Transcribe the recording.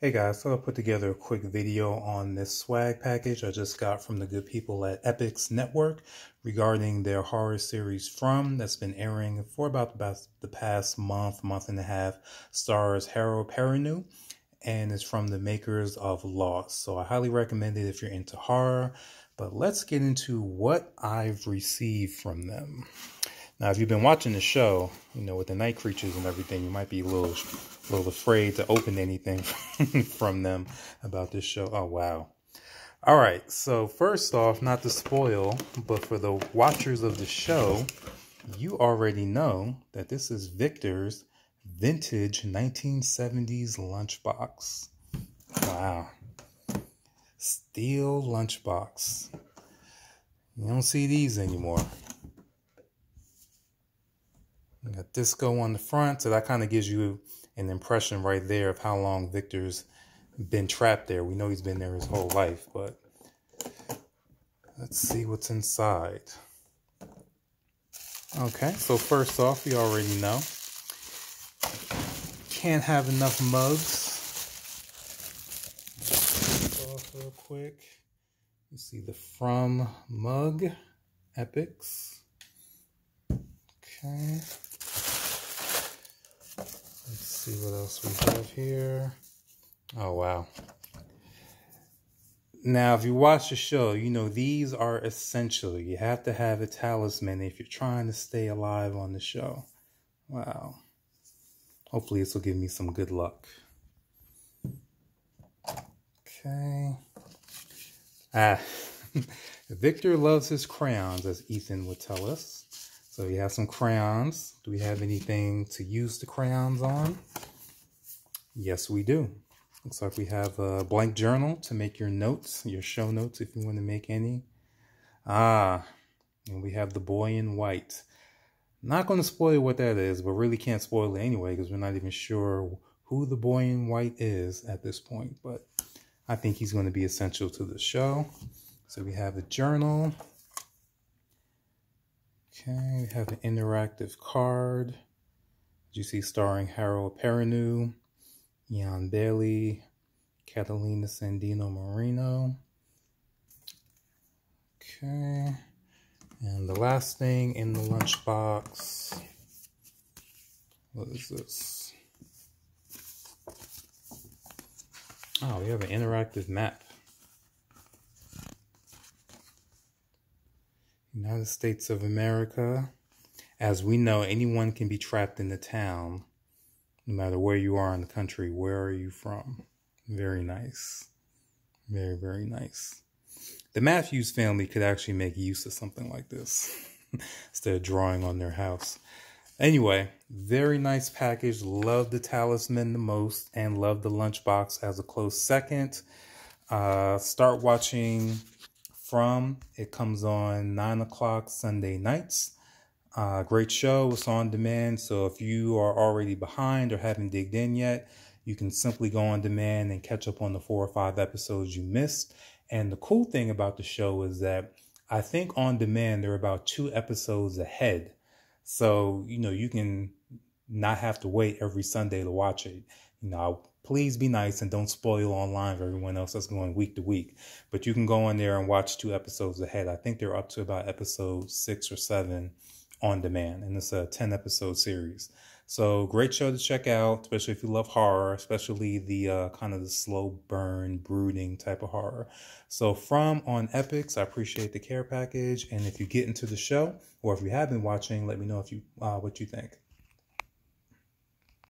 Hey guys, so I put together a quick video on this swag package I just got from the good people at Epix Network regarding their horror series From that's been airing for about the past month, month and a half. Stars Harold Perrineau and is from the makers of Lost. So I highly recommend it if you're into horror. But let's get into what I've received from them. Now, if you've been watching the show, you know, with the night creatures and everything, you might be a little, a little afraid to open anything from them about this show. Oh, wow. All right. So first off, not to spoil, but for the watchers of the show, you already know that this is Victor's vintage 1970s lunchbox. Wow. Steel lunchbox. You don't see these anymore. You got disco on the front, so that kind of gives you an impression right there of how long Victor's been trapped there. We know he's been there his whole life, but let's see what's inside. Okay, so first off, we already know. Can't have enough mugs. Off real quick. You see the From mug, Epix. Okay. See what else we have here. Oh, wow. Now, if you watch the show, you know these are essential. You have to have a talisman if you're trying to stay alive on the show. Wow. Hopefully this will give me some good luck. Okay. Ah, Victor loves his crayons, as Ethan would tell us. So you have some crayons. Do we have anything to use the crayons on? Yes, we do. Looks like we have a blank journal to make your notes, your show notes if you want to make any. Ah, and we have the boy in white. Not going to spoil what that is, but really can't spoil it anyway because we're not even sure who the boy in white is at this point. But I think he's going to be essential to the show. So we have the journal. Okay, we have an interactive card. You see starring Harold Perrineau, Eion Bailey, Catalina Sandino Moreno. Okay. And the last thing in the lunchbox. What is this? Oh, we have an interactive map. United States of America. As we know, anyone can be trapped in the town, no matter where you are in the country. Where are you from? Very nice. Very, very nice. The Matthews family could actually make use of something like this instead of drawing on their house. Anyway, very nice package. Love the talisman the most and love the lunchbox as a close second. Uh, start watching from. It comes on 9 o'clock Sunday nights. Uh, great show. It's on demand. So if you are already behind or haven't digged in yet, you can simply go on demand and catch up on the four or five episodes you missed. And the cool thing about the show is that I think on demand they're about two episodes ahead. So, you know, you can not have to wait every Sunday to watch it. You know, please be nice and don't spoil online for everyone else that's going week to week. But you can go in there and watch two episodes ahead. I think they're up to about episode six or seven on demand, and it's a 10 episode series. So great show to check out, especially if you love horror, especially the uh, kind of the slow burn, brooding type of horror. So from on Epix, I appreciate the care package, and if you get into the show or if you have been watching, let me know if you uh, what you think.